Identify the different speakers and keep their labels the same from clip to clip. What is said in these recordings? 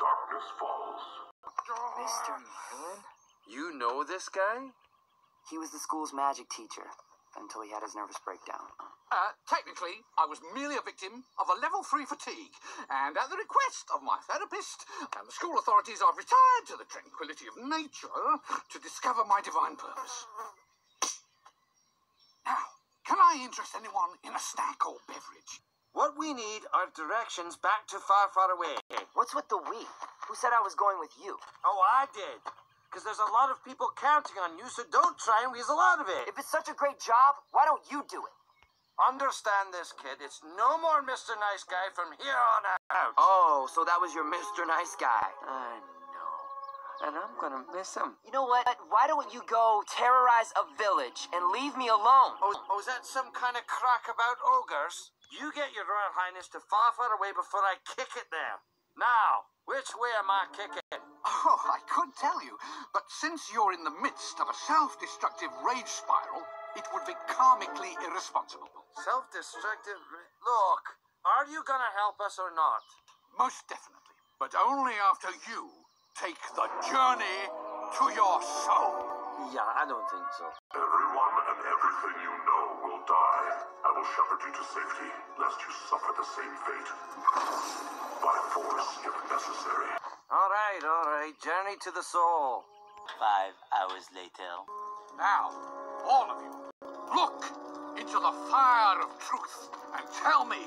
Speaker 1: darkness falls.
Speaker 2: Mr. Merlin?
Speaker 3: You know this guy?
Speaker 2: He was the school's magic teacher until he had his nervous breakdown.
Speaker 4: Uh, technically, I was merely a victim of a level 3 fatigue, and at the request of my therapist and the school authorities, I've retired to the tranquility of nature to discover my divine purpose. Now, can I interest anyone in a snack or beverage?
Speaker 3: What we need are directions back to far, far away.
Speaker 2: What's with the we? Who said I was going with you?
Speaker 3: Oh, I did. Because there's a lot of people counting on you, so don't try and weasel out of it.
Speaker 2: If it's such a great job, why don't you do it?
Speaker 3: Understand this, kid. It's no more Mr. Nice Guy from here on out.
Speaker 2: Oh, so that was your Mr. Nice Guy.
Speaker 3: I know. And I'm gonna miss him.
Speaker 2: You know what? Why don't you go terrorize a village and leave me alone?
Speaker 3: Oh, oh, is that some kind of crack about ogres? You get your Royal Highness to far, far away before I kick it there. Now, which way am I kicking?
Speaker 4: Oh, I could tell you, but since you're in the midst of a self-destructive rage spiral, it would be karmically irresponsible.
Speaker 3: Self-destructive. Look, are you gonna help us or not?
Speaker 4: Most definitely, but only after you take the journey to your soul.
Speaker 3: Yeah, I don't think so.
Speaker 1: Everyone and everything you know will die. I will shepherd you to safety, lest you suffer the same fate. By force, if necessary.
Speaker 3: All right, all right. Journey to the soul. Five hours later.
Speaker 4: Now, all of you, look into the fire of truth and tell me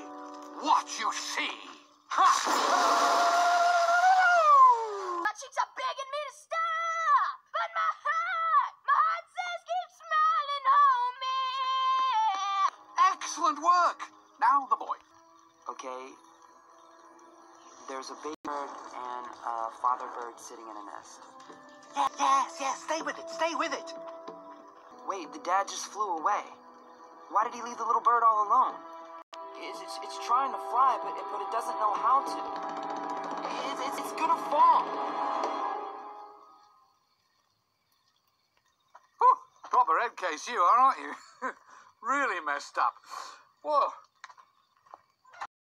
Speaker 4: what you see. Ha! Excellent work. Now the boy.
Speaker 2: Okay. There's a baby bird and a father bird sitting in a nest.
Speaker 3: Yes, yes, yes. Stay with it. Stay with it.
Speaker 2: Wait, the dad just flew away. Why did he leave the little bird all alone? It's, it's, it's trying to fly, but it, but it doesn't know how to. It's, it's, it's gonna fall.
Speaker 4: Whew, proper head case you are, aren't you? really messed up. Whoa,